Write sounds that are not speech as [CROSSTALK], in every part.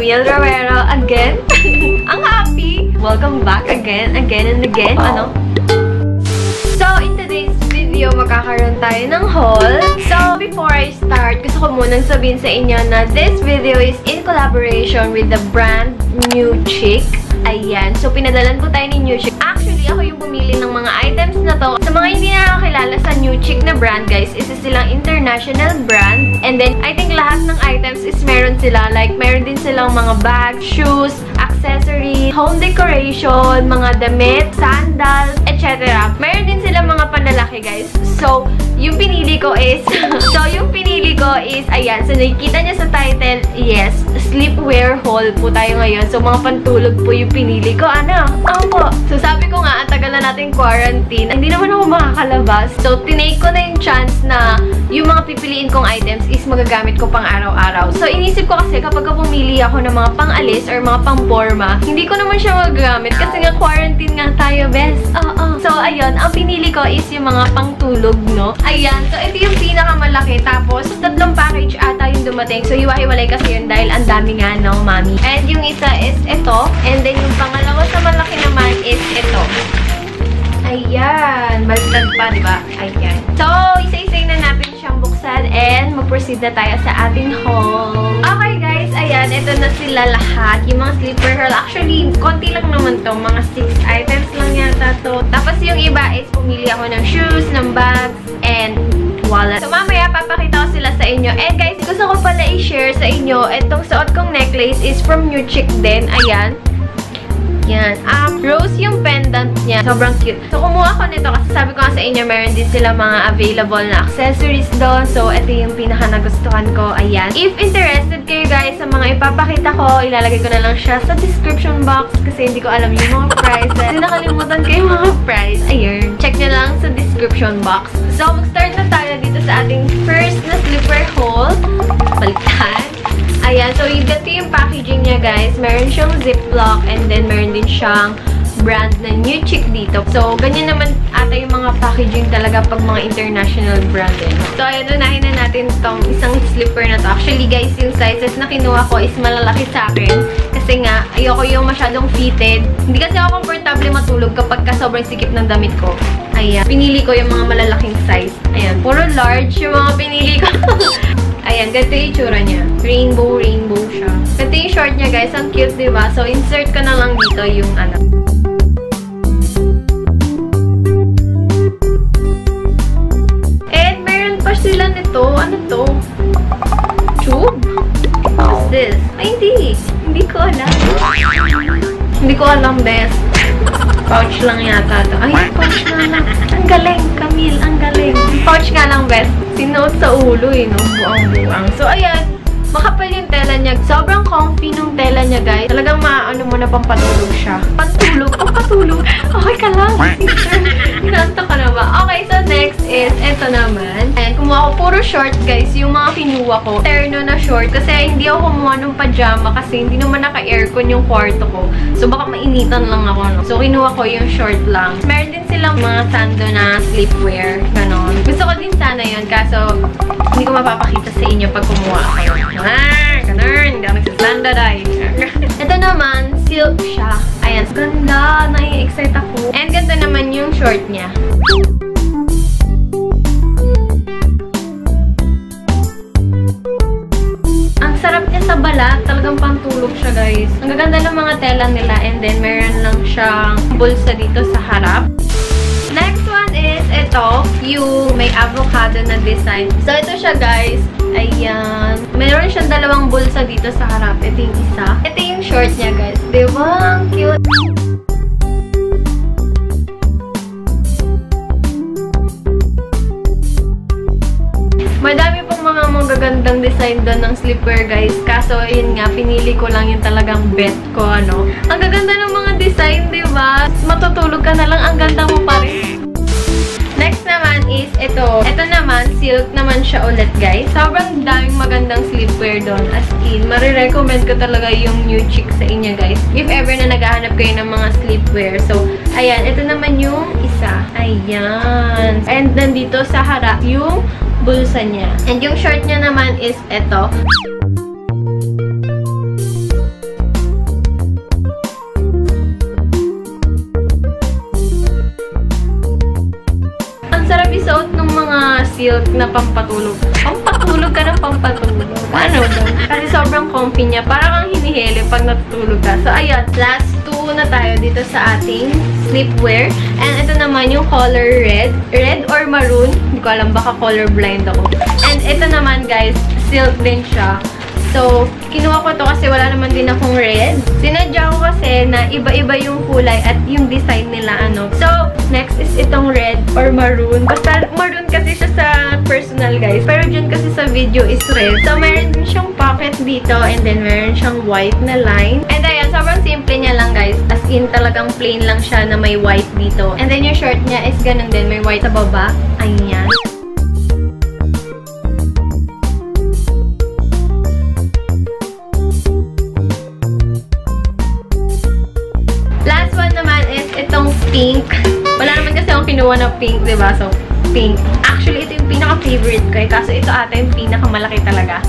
Camille Romero again. [LAUGHS] Ang happy! Welcome back again, again and again. Ano? So, in today's video, makakaroon tayo ng haul. So, before I start, gusto ko munang sabihin sa inyo na this video is in collaboration with the brand New Chick. Ayan. So, pinadalan po tayo ni New mga items na to. Sa mga hindi nakakilala sa New Chick na brand, guys, isa silang international brand. And then, I think lahat ng items is meron sila. Like, meron din silang mga bags, shoes, accessory, home decoration, mga damit, sandals, etc. Meron din sila mga panlalaki, guys. So, yung pinili ko is, [LAUGHS] so, yung pinili ko is, ayan. So, nakikita niya sa title, yes, sleepwear haul po tayo ngayon. So, mga pantulog po yung pinili ko. Ano? Opo. So, sabi ko nga, ang na natin quarantine. Hindi naman ako makakalabas. So, tinake ko na yung chance na yung mga pipiliin kong items is magagamit ko pang araw-araw. So, inisip ko kasi kapag pumili ako ng mga pang-alis or mga pang-forma, hindi ko naman siya magagamit kasi nga quarantine nga tayo, best. Oo. So, ayun. Ang pinili ko is yung mga pang-tulog, no? Ayan. So, ito yung pinakamalaki. Tapos, tatlong package ata yung dumating. So, hiwa-hiwalay kasi yun dahil ang nga, no, mami? And yung isa is ito. And then, yung pangalawa sa malaki naman is ito. Ayan. Baliktad pa, di ba? Ayan. So, isa-isay na natin siyang buksan and mag-proceed na tayo sa ating haul. Okay, guys. Ayan. Ito na sila lahat. Yung mga sleeper haul. Actually, konti lang naman to. Mga 6 items lang yata to. Tapos yung iba is pumili ako ng shoes, ng bags, and wallet. So, mamaya papakita ko sila sa inyo. And guys, gusto ko pala i-share sa inyo, itong suot kong necklace is from New Chick din. Ayan. Yan. Um, rose yung niya. Sobrang cute. So, kumuha ko nito kasi sabi ko nga sa inyo, meron din sila mga available na accessories doon. So, ito yung pinaka nagustuhan ko. Ayan. If interested kayo guys sa mga ipapakita ko, ilalagay ko na lang siya sa description box kasi hindi ko alam yung mga prices. Hindi nakalimutan ko yung mga price. Ayun. Check nyo lang sa description box. So, mag-start na tayo dito sa ating first na slipper haul. Baliktad. Ayan, so yung ganito yung packaging niya, guys. Meron siyang ziplock and then meron din siyang brand na New Chick dito. So, ganyan naman ata yung mga packaging talaga pag mga international brand eh. So, ayan, unahin na natin tong isang slipper na to. Actually, guys, yung sizes na kinuha ko is malalaki sa akin. Kasi nga, ayoko yung masyadong fitted. Hindi kasi ako comfortable matulog kapag ka sobrang sikip ng damit ko. Ayan. Pinili ko yung mga malalaking size. Ayan. Puro large yung mga pinili ko. [LAUGHS] Ayan, ganito yung itsura niya. Rainbow, rainbow siya. Ganito yung short niya, guys. Ang cute, diba? So, insert ko na lang dito yung ano. Meron pa sila nito. Ano to? Tube? What's this? Ay, hindi. Hindi ko alam. Hindi ko alam, best. Pouch lang yata to. Ay, pouch nga lang. Ang galing, Camille. Ang galing. Pouch nga lang, best. Sinuot sa ulo, eh, no? Buang-buang. So, ayan. Makapal yung tela niya. Sobrang comfy nung tela niya, guys. Talagang maano mo na pampatulog siya. Pantulog? Oh, patulog. Okay ka lang. [LAUGHS] Kinanta ka na ba? Okay, so next is, eto naman. Ayan, kumuha ko puro short, guys. Yung mga kinuha ko. Terno na short. Kasi hindi ako kumuha ng pajama kasi hindi naman naka-aircon yung kwarto ko. So, baka mainitan lang ako, no? So, kinuha ko yung short lang. Meron din silang mga sando na sleepwear. Ganon. Gusto ko din sana yun. Kaso, hindi ko mapapakita sa inyo pag kumuha ako. Ah, ganun. Hindi ako nagsasandaray. Ito naman, silk siya. Ayan. Ganda. Nai-excite ako. And ganda naman yung short niya. Ang sarap niya sa balat. Talagang pantulog siya, guys. Ang gaganda ng mga tela nila. And then, meron lang siyang bulsa dito sa harap. Ito, yung may avocado na design. So, ito siya, guys. Ayan. Meron siyang dalawang bulsa dito sa harap. Ito yung isa. Ito yung short niya, guys. Diba? Ang cute. Madami pong mga magagandang design doon ng slipper, guys. Kaso, yun nga, pinili ko lang yung talagang bet ko, ano. Ang gaganda ng mga design, di ba? Matutulog ka na lang, ang ganda mo pa rin. Next naman is ito. Ito naman, silk naman siya ulit, guys. Sobrang daming magandang sleepwear doon. As in, marirecommend ko talaga yung new chick sa inyo, guys. If ever na naghahanap kayo ng mga sleepwear. So, ayan. Ito naman yung isa. Ayan. And nandito sa harap, yung bulsa niya. And yung short niya naman is ito. Silk na pampatulog. Pampatulog ka ng pampatulog. Ano ba? Kasi sobrang comfy niya. Parang ang hinihili pag natutulog ka. So, ayan. Last two na tayo dito sa ating sleepwear. And ito naman yung color red. Red or maroon. Hindi ko alam. Baka color blind ako. And ito naman, guys, silk din siya. So, kinuha ko to kasi wala naman din akong red. Sinadya ko kasi na iba-iba yung kulay at yung design nila, ano. So, next is itong red or maroon. Basta maroon kasi siya sa personal, guys. Pero dyan kasi sa video is red. So, meron din siyang pocket dito and then meron siyang white na line. And ayan, sobrang simple niya lang, guys. As in, talagang plain lang siya na may white dito. And then yung shirt niya is ganun din. May white sa baba. Ayan. Kasi akong kinuha na pink, di ba? So, pink. Actually, ito yung pinaka-favorite ko eh. Kaso ito ata yung pinakamalaki talaga.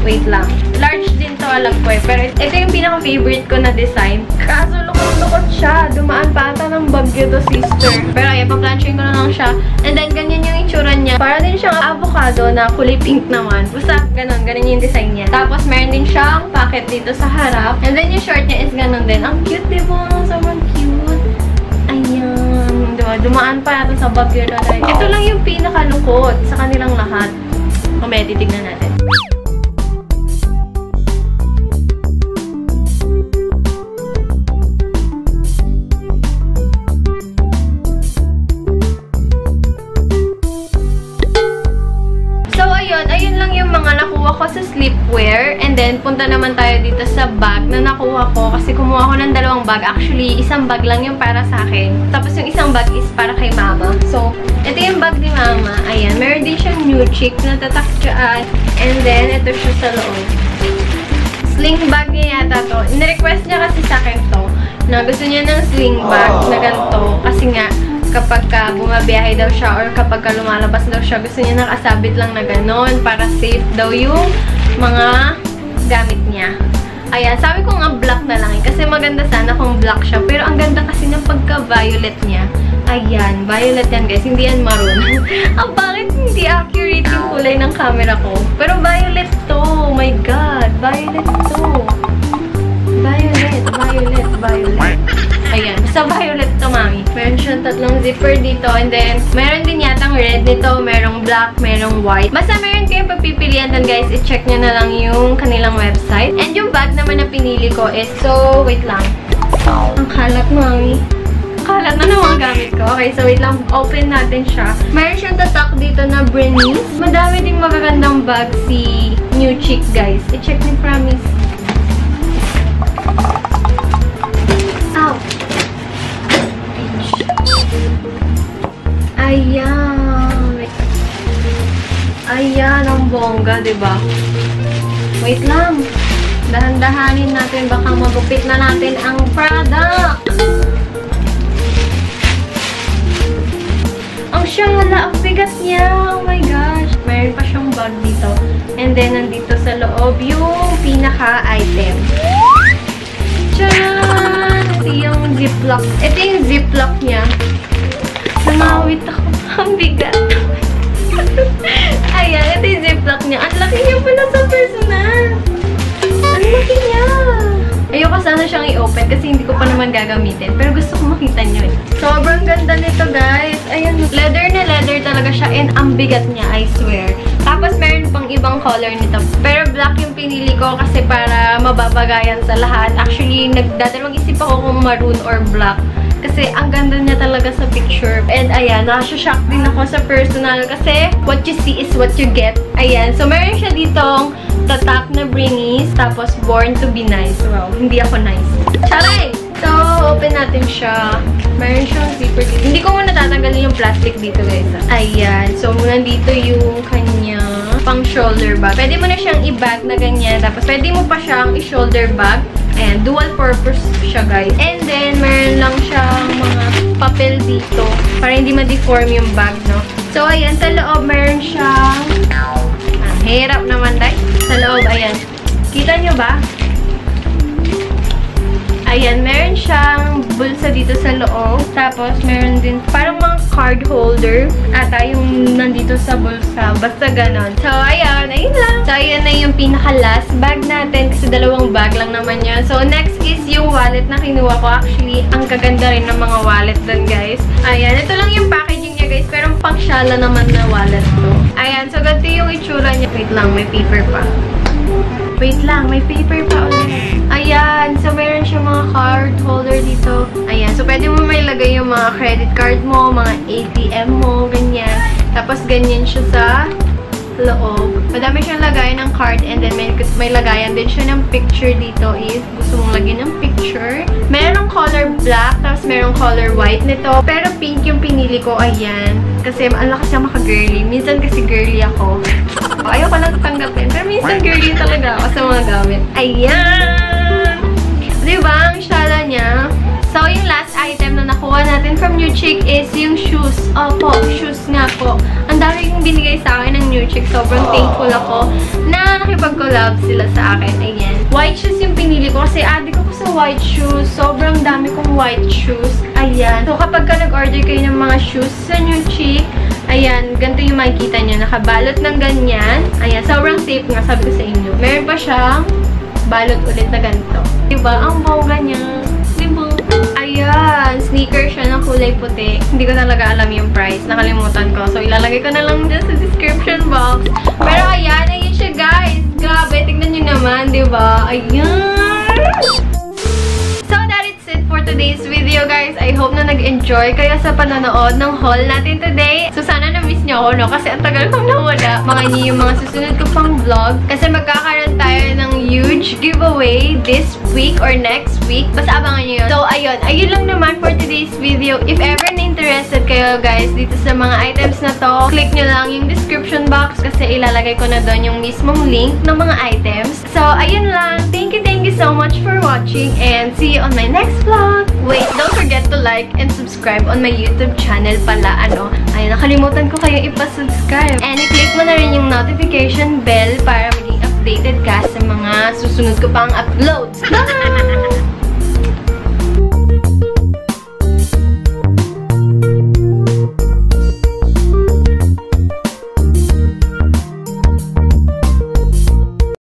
Wait lang. Large din to, alam ko eh. Pero ito yung pinaka-favorite ko na design. Kaso lukot-lukot siya. Dumaan pa ata ng bagyo to, sister. Pero ayan, pa-planching ko na lang siya. And then, ganyan yung itsura niya. Para din siyang avocado na kulay pink naman. Basta, ganun. Ganun yung design niya. Tapos, meron din siyang pocket dito sa harap. And then, yung short niya is ganun din. Ang cute, diba? Sobrang. Diba? Dumaan pa natin sa bagyo na rin. Ito lang yung pinakalukot sa kanilang lahat. Mamaya, titignan natin. Then, punta naman tayo dito sa bag na nakuha ko. Kasi kumuha ko ng dalawang bag. Actually, isang bag lang yung para sa akin. Tapos, yung isang bag is para kay mama. So, ito yung bag ni mama. Ayan. Meron din siyang new chick na tataksyaan. And then, ito siya sa loob. Sling bag niya yata to. In-request niya kasi sa akin to. Na gusto niya ng sling bag na ganito. Kasi nga, kapag ka bumabiyahe daw siya or kapag ka lumalabas daw siya, gusto niya nakasabit lang na ganon para safe daw yung mga gamit niya. Ayan, sabi ko nga black na lang eh, kasi maganda sana kung black siya. Pero ang ganda kasi ng pagka-violet niya. Ayan, violet yan guys, hindi yan maroon. [LAUGHS] ah, bakit hindi accurate yung kulay ng camera ko? Pero violet to, oh my god, violet to. Violet, violet, violet. Ayan. Basta violet to, mami. Meron siyang tatlong zipper dito. And then, meron yatang red nito. Merong black, merong white. Basta meron kayong pagpipilian doon, guys. I-check nyo na lang yung kanilang website. And yung bag naman na pinili ko is, so, wait lang. Ang kalat, mami. Kalat na mga gamit ko. Okay, so wait lang. Open natin siya. Meron siyang tatak dito na Bernice. Madami ding magagandang bag si New Chick, guys. I-check ni Promise. Bongga, ba? Wait lang. Dahan-dahanin natin. Baka magupit na natin ang product. Ang syala, ang bigat niya. Oh my gosh. Meron pa siyang bag dito. And then, nandito sa loob yung pinaka-item. Tcharan! Ito yung ziplock. Ito yung ziplock niya. Namawit ako. [LAUGHS] Ang bigat. Ayan, ito yung ziplock niya. Ang laki niya pala sa personal. Ang laki niya. Ayoko sana siyang i-open kasi hindi ko pa naman gagamitin. Pero gusto ko makita niyo eh. Sobrang ganda nito, guys. Ayan, leather na leather talaga siya and ang bigat niya, I swear. Tapos meron pang ibang color nito. Pero black yung pinili ko kasi para mababagayan sa lahat. Actually, nagdadalawang isip ako kung maroon or black. Kasi ang ganda niya talaga sa picture. And ayan, nakashock din ako sa personal kasi what you see is what you get. Ayan, so meron siya ditong tatak na bringies, tapos born to be nice. Wow, hindi ako nice. Charay! So, open natin siya. Meron siyang zipper dito. Hindi ko muna tatanggalin yung plastic dito, guys. Ayan. So, nandito yung kanya pang shoulder bag. Pwede mo na siyang i-bag na ganyan. Tapos, pwede mo pa siyang i-shoulder bag. Ayan, dual purpose siya, guys. And then, meron lang siyang mga papel dito para hindi ma-deform yung bag, no? So, ayan, sa loob, meron siyang... Ang hirap naman, dahil. Sa loob, ayan. Kita nyo ba? Ayan, meron siyang bulsa dito sa loob. Tapos, meron din parang mga card holder. Ata yung nandito sa bulsa. Basta ganon. So, ayan. Ayun lang. So, ayan na yung pinaka-last bag natin. Kasi dalawang bag lang naman yan. So, next is yung wallet na kinuha ko. Actually, ang kaganda rin ng mga wallet dun, guys. Ayan. Ito lang yung packaging niya, guys. Pero pang-shala naman na wallet to. Ayan. So, ganito yung itsura niya. Wait lang. May paper pa. Wait lang, may paper pa ulit. Ayan, so meron siya mga card holder dito. Ayan, so pwede mo may lagay yung mga credit card mo, mga ATM mo, ganyan. Tapos ganyan siya sa loob. Madami siyang lagayan ng card and then may, may lagayan din siya ng picture dito if gusto mong lagyan ng picture. Merong color black, tapos merong color white nito. Pero pink yung pinili ko, ayan. Kasi ang lakas niya maka-girly. Minsan kasi girly ako. [LAUGHS] Ayoko lang tanggapin. Pero minsan girly talaga ako sa mga gamit. Ayan! Diba? Ang shala niya. So, yung last item na nakuha natin from New Chick is yung shoes. Opo, shoes nga po. Ang dami yung binigay sa akin New Chick. Sobrang thankful ako na nakipag-collab sila sa akin. Ayan. White shoes yung pinili ko kasi adik ako sa white shoes. Sobrang dami kong white shoes. Ayan. So, kapag ka nag-order kayo ng mga shoes sa New Chick, ayan, ganito yung makikita nyo. Nakabalot ng ganyan. Ayan, sobrang safe nga, sabi ko sa inyo. Meron pa siyang balot ulit na ganito. Diba? Ang bongga niya. Ayan, sneaker siya ng kulay puti. Hindi ko talaga alam yung price. Nakalimutan ko. So, ilalagay ko na lang dyan sa description box. Pero ayan, ayun siya guys. Grabe, tignan nyo naman, di ba? Ayan! For today's video, guys. I hope na nag-enjoy kayo sa panonood ng haul natin today. So, sana na-miss nyo ako, no? Kasi ang tagal kong nawala. Mga niyo yung mga susunod ko pang vlog. Kasi magkakaroon tayo ng huge giveaway this week or next week. Basta abangan nyo yun. So, ayun. Ayun lang naman for today's video. If ever na-interested kayo, guys, dito sa mga items na to, click nyo lang yung description box kasi ilalagay ko na doon yung mismong link ng mga items. So, ayun lang. Thank you, thank you so much for watching and see you on my next vlog. Wait, don't forget to like and subscribe on my YouTube channel pala. Ano? Ay, nakalimutan ko kayo ipasubscribe. And i-click mo na rin yung notification bell para maging updated ka sa mga susunod ko pang uploads. Bye! [LAUGHS]